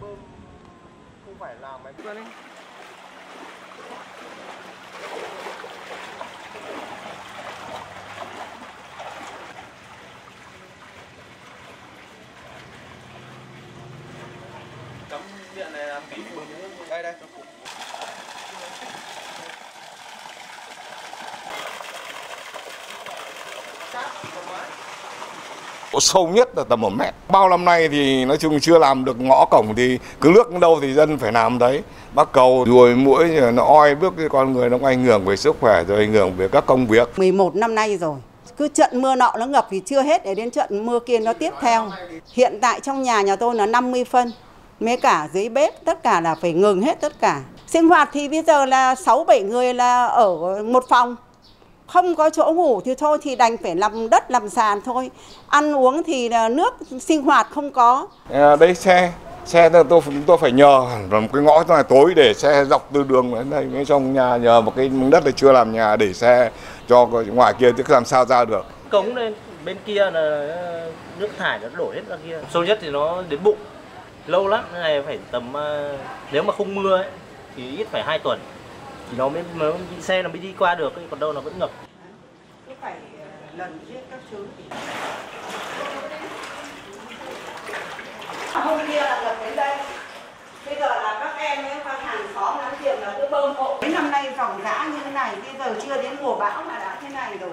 bơm. Không phải làm máy Vâng. cắm điện này làm kỹ bơm đây đây. Chỗ sâu nhất là tầm một mét. Bao năm nay thì nói chung chưa làm được ngõ cổng thì cứ nước đâu thì dân phải làm đấy. Bắt cầu ruồi mũi, nó oi bước cái con người nó ảnh hưởng về sức khỏe, rồi ảnh hưởng về các công việc. 11 năm nay rồi. Cứ trận mưa nọ nó ngập thì chưa hết, để đến trận mưa kia nó tiếp theo. Hiện tại trong nhà nhà tôi là 50 phân. Mấy cả dưới bếp, tất cả là phải ngừng hết tất cả. Sinh hoạt thì bây giờ là 6 7 người là ở một phòng. Không có chỗ ngủ thì thôi thì đành phải làm đất làm sàn thôi. Ăn uống thì là nước sinh hoạt không có. À, đây xe xe tôi tôi chúng tôi phải nhờ vào một cái ngõ này tối để xe dọc từ đường đến đây. Ngay trong nhà nhờ một cái miếng đất này chưa làm nhà để xe cho ngoài kia chứ làm sao ra được. Cống lên bên kia là ờ, nước thải nó đổ hết ra kia. Sâu nhất thì nó đến bụng. Lâu lắm này phải tầm ờ, nếu mà không mưa ấy, thì ít phải hai tuần thì nó mới, mới xe nó mới đi qua được còn đâu nó vẫn ngập phải ờ, lần giết các thứ. Hôm kia là ngập đến đây. Bây giờ là các em ấy qua hàng xóm láng giềng là cứ bơm hộ. Mấy năm nay dòng dã như thế này, bây giờ chưa đến mùa bão mà đã thế này rồi.